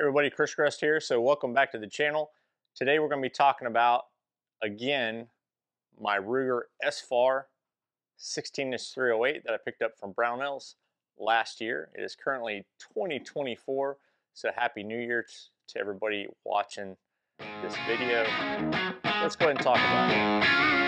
everybody, Chris Grest here. So welcome back to the channel. Today we're going to be talking about, again, my Ruger SFAR 16-inch 308 that I picked up from Brownells last year. It is currently 2024, so Happy New Year to everybody watching this video. Let's go ahead and talk about it.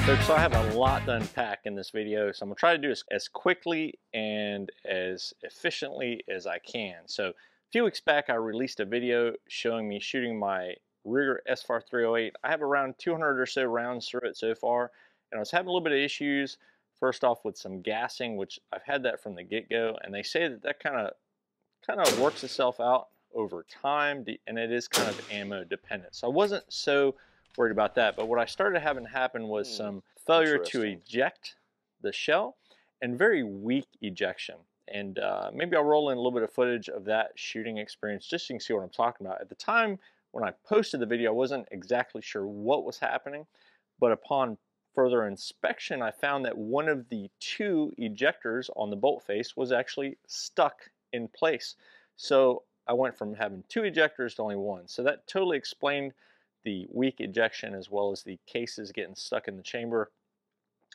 Alright folks, so I have a lot to unpack in this video, so I'm to try to do this as quickly and as efficiently as I can. So a few weeks back I released a video showing me shooting my Ruger SFAR 308. I have around 200 or so rounds through it so far, and I was having a little bit of issues, first off with some gassing, which I've had that from the get-go, and they say that that kind of kind of works itself out over time, and it is kind of ammo dependent. So I wasn't so worried about that. But what I started having happen was Hmm, some failure to eject the shell and very weak ejection. And uh, maybe I'll roll in a little bit of footage of that shooting experience just so you can see what I'm talking about. At the time when I posted the video, I wasn't exactly sure what was happening, but upon further inspection, I found that one of the two ejectors on the bolt face was actually stuck in place. So I went from having two ejectors to only one. So that totally explained the weak ejection as well as the cases getting stuck in the chamber,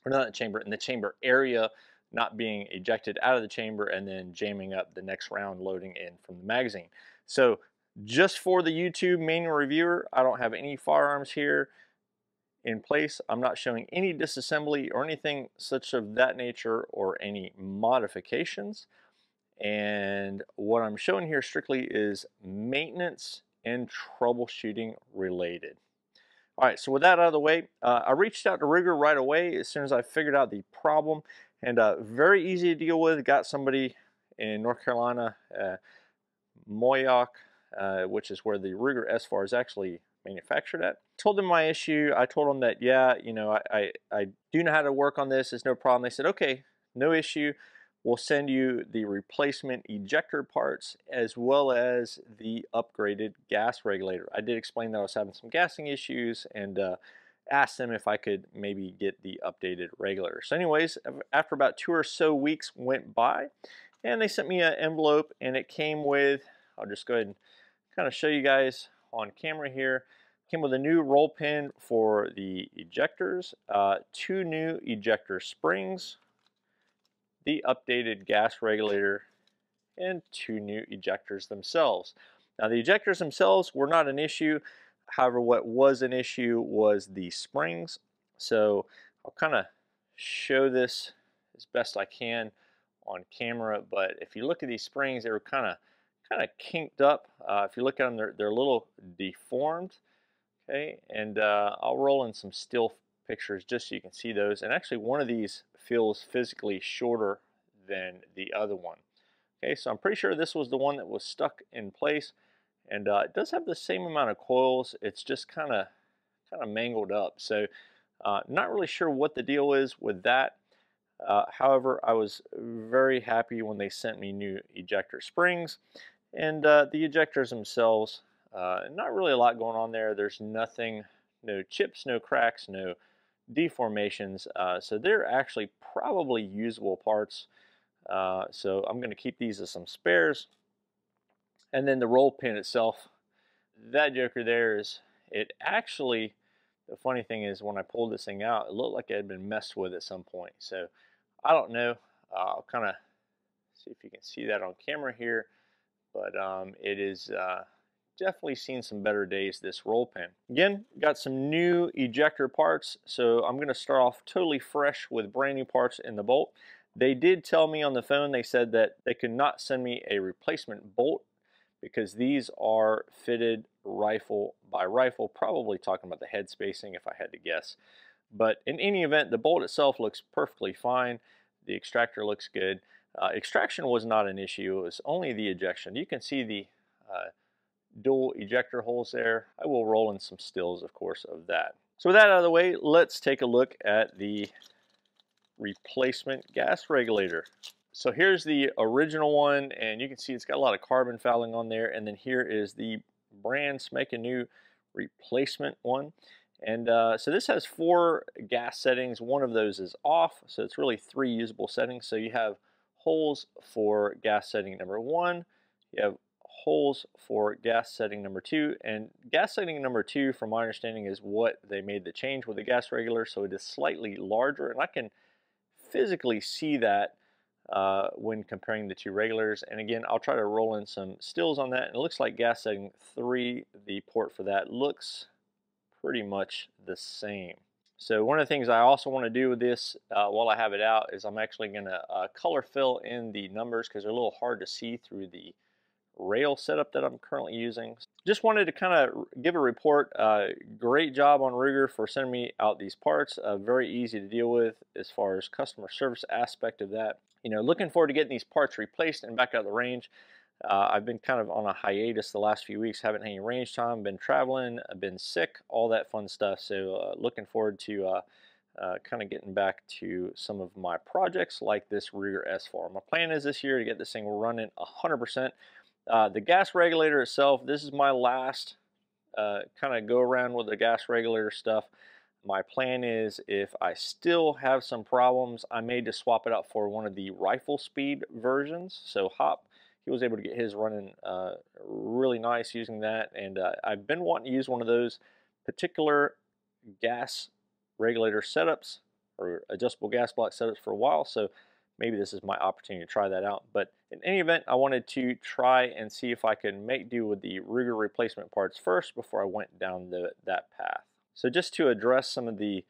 or not in the chamber, in the chamber area not being ejected out of the chamber and then jamming up the next round loading in from the magazine. So just for the YouTube manual reviewer, I don't have any firearms here in place. I'm not showing any disassembly or anything such of that nature or any modifications. And what I'm showing here strictly is maintenance and troubleshooting related. All right, so with that out of the way, uh, I reached out to Ruger right away as soon as I figured out the problem and uh, very easy to deal with. Got somebody in North Carolina, uh, uh, which is where the Ruger SFAR is actually manufactured at. Told them my issue. I told them that, yeah, you know, I, I, I do know how to work on this. It's no problem. They said, okay, no issue. We'll send you the replacement ejector parts as well as the upgraded gas regulator. I did explain that I was having some gassing issues and uh, asked them if I could maybe get the updated regulator. So anyways, after about two or so weeks went by and they sent me an envelope and it came with, I'll just go ahead and kind of show you guys on camera here, came with a new roll pin for the ejectors, uh, two new ejector springs, the updated gas regulator, and two new ejectors themselves. Now the ejectors themselves were not an issue, however what was an issue was the springs. So I'll kind of show this as best I can on camera, but if you look at these springs, they were kind of kind of kinked up. Uh, if you look at them, they're, they're a little deformed. Okay, and uh, I'll roll in some still pictures just so you can see those. And actually one of these feels physically shorter than the other one. Okay, so I'm pretty sure this was the one that was stuck in place. And uh, it does have the same amount of coils. It's just kind of kind of mangled up. So uh, not really sure what the deal is with that. Uh, however, I was very happy when they sent me new ejector springs. And uh, the ejectors themselves, uh, not really a lot going on there. There's nothing, no chips, no cracks, no deformations. Uh, so they're actually probably usable parts. Uh, so I'm going to keep these as some spares. And then the roll pin itself, that joker there is, it actually, the funny thing is when I pulled this thing out, it looked like it had been messed with at some point. So I don't know. Uh, I'll kind of see if you can see that on camera here. But um, it is uh, definitely seen some better days this roll pin. Again, got some new ejector parts, so I'm going to start off totally fresh with brand new parts in the bolt. They did tell me on the phone, they said that they could not send me a replacement bolt because these are fitted rifle by rifle, probably talking about the head spacing if I had to guess. But in any event, the bolt itself looks perfectly fine. The extractor looks good. Uh, extraction was not an issue, it was only the ejection. You can see the uh, dual ejector holes there. I will roll in some stills, of course, of that. So with that out of the way, let's take a look at the replacement gas regulator. So here's the original one, and you can see it's got a lot of carbon fouling on there, and then here is the brand spanking new replacement one. And uh, so this has four gas settings. One of those is off, so it's really three usable settings. So you have holes for gas setting number one, you have holes for gas setting number two, and gas setting number two, from my understanding, is what they made the change with the gas regulator, so it is slightly larger, and I can physically see that uh, when comparing the two regulars. And again, I'll try to roll in some stills on that, and it looks like gas setting three, the port for that looks pretty much the same. So one of the things I also want to do with this uh, while I have it out is I'm actually going to uh, color fill in the numbers because they're a little hard to see through the rail setup that I'm currently using. Just wanted to kind of give a report. Uh, great job on Ruger for sending me out these parts. Uh, very easy to deal with as far as customer service aspect of that. You know, looking forward to getting these parts replaced and back out of the range. Uh, I've been kind of on a hiatus the last few weeks, haven't had any range time, been traveling, I've been sick, all that fun stuff. So uh, looking forward to uh, uh, kind of getting back to some of my projects like this Ruger SFAR. My plan is this year to get this thing running 100%. Uh, the gas regulator itself, this is my last uh, kind of go around with the gas regulator stuff. My plan is if I still have some problems, I may just swap it out for one of the rifle speed versions. So Hop he was able to get his running uh, really nice using that. And uh, I've been wanting to use one of those particular gas regulator setups or adjustable gas block setups for a while. So maybe this is my opportunity to try that out. But in any event, I wanted to try and see if I could make do with the Ruger replacement parts first before I went down the, that path. So just to address some of the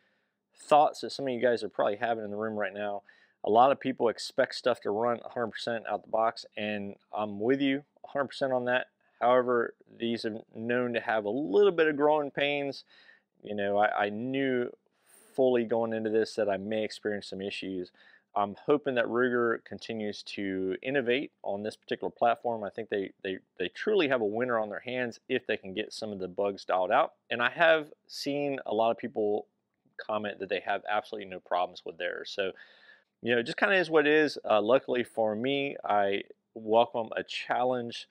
thoughts that some of you guys are probably having in the room right now, a lot of people expect stuff to run 100% out the box, and I'm with you 100% on that. However, these are known to have a little bit of growing pains. You know, I, I knew fully going into this that I may experience some issues. I'm hoping that Ruger continues to innovate on this particular platform. I think they, they, they truly have a winner on their hands if they can get some of the bugs dialed out. And I have seen a lot of people comment that they have absolutely no problems with theirs. So you know, it just kind of is what it is. Uh, luckily for me, I welcome a challenge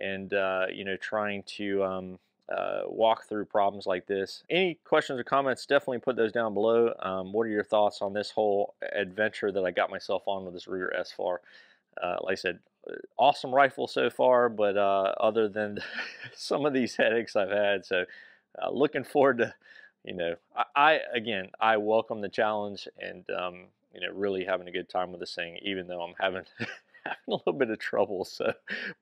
and, uh, you know, trying to um, uh, walk through problems like this. Any questions or comments, definitely put those down below. Um, what are your thoughts on this whole adventure that I got myself on with this Ruger SFAR? Uh, like I said, uh, awesome rifle so far, but uh, other than some of these headaches I've had, so uh, looking forward to, you know, I, I, again, I welcome the challenge and um, you know, really having a good time with this thing, even though I'm having having a little bit of trouble. So,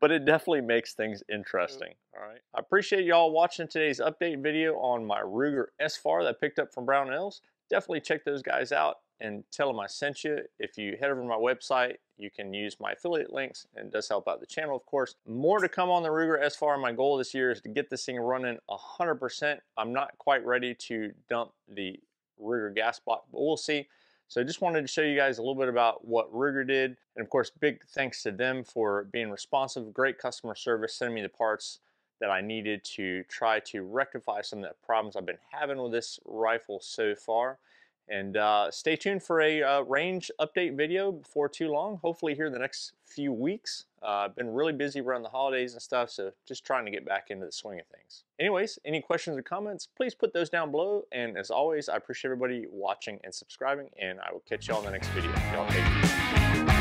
but it definitely makes things mm. interesting. All right. I appreciate y'all watching today's update video on my Ruger SFAR that I picked up from Brownells. Definitely check those guys out and tell them I sent you. If you head over to my website, you can use my affiliate links and it does help out the channel, of course. More to come on the Ruger SFAR. My goal this year is to get this thing running 100%. I'm not quite ready to dump the Ruger gas block, but we'll see. So I just wanted to show you guys a little bit about what Ruger did. And of course, big thanks to them for being responsive, great customer service, sending me the parts that I needed to try to rectify some of the problems I've been having with this rifle so far. And uh, stay tuned for a uh, range update video before too long, hopefully here in the next few weeks. Uh, I've been really busy around the holidays and stuff, so just trying to get back into the swing of things. Anyways, any questions or comments, please put those down below. And as always, I appreciate everybody watching and subscribing, and I will catch y'all in the next video. Y'all take care.